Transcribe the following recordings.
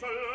soll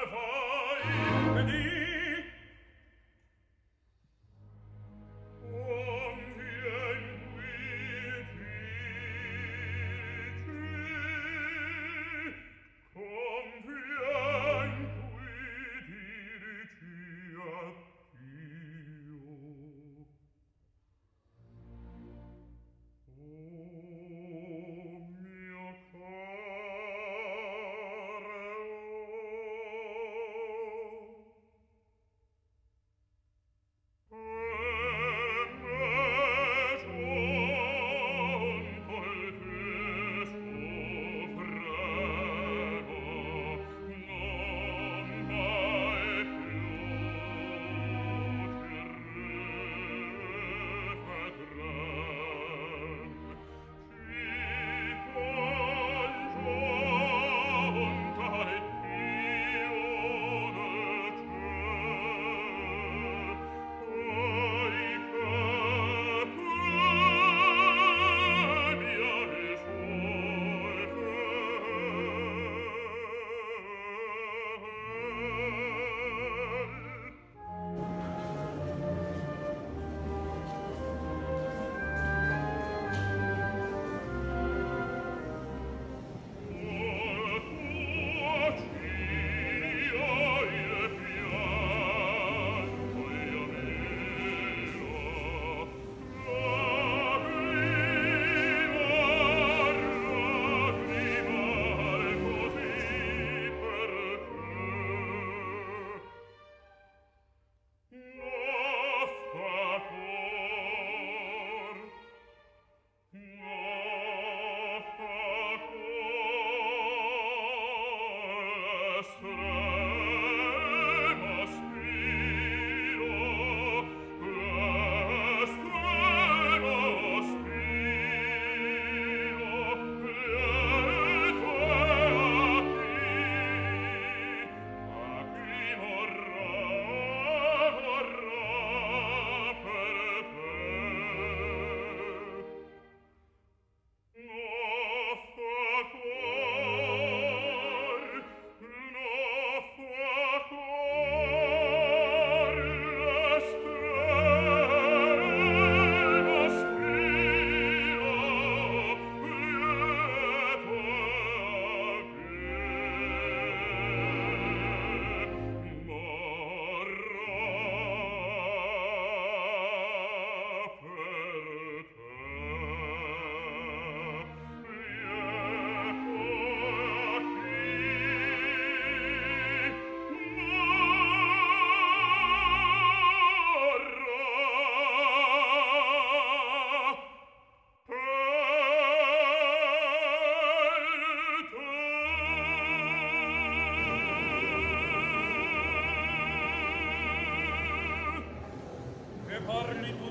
Carly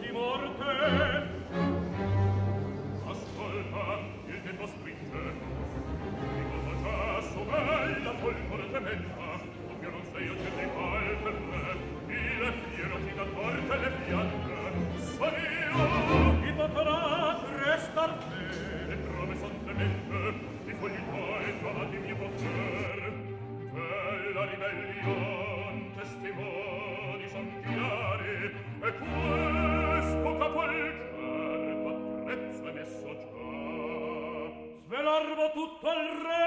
tutto il re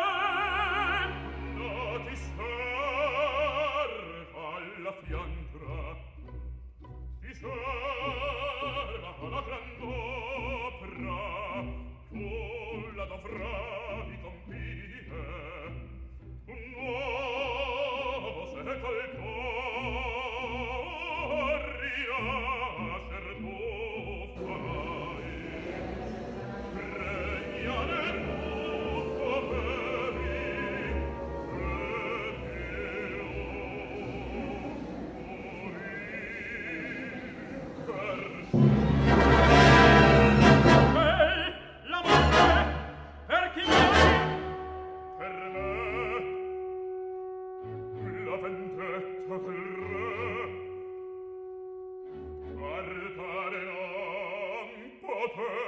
her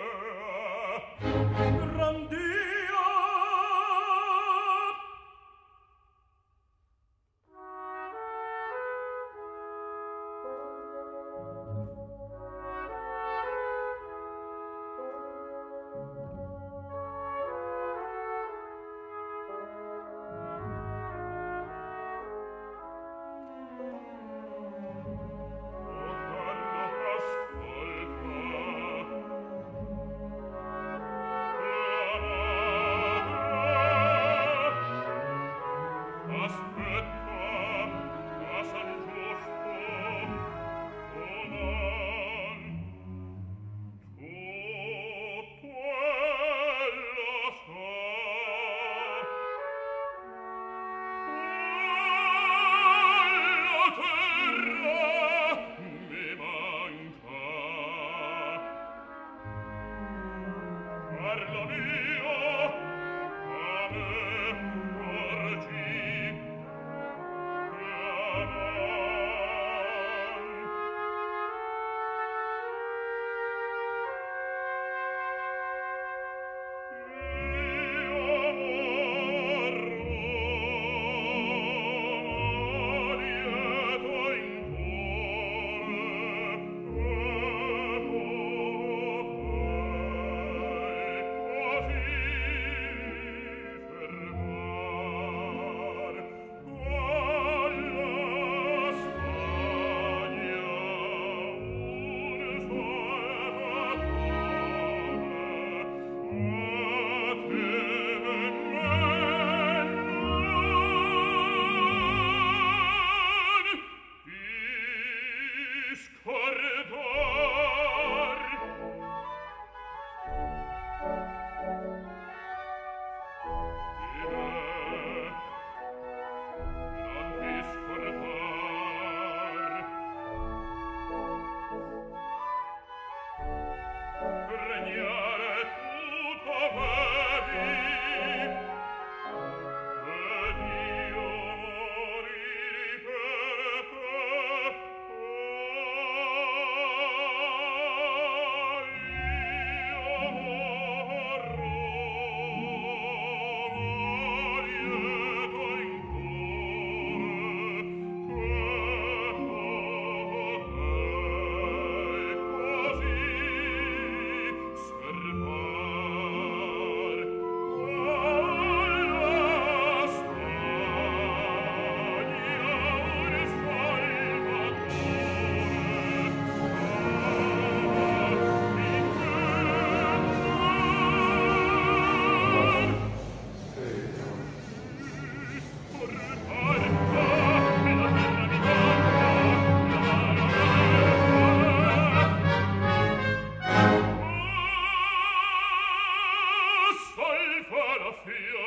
parlo mio a me dafür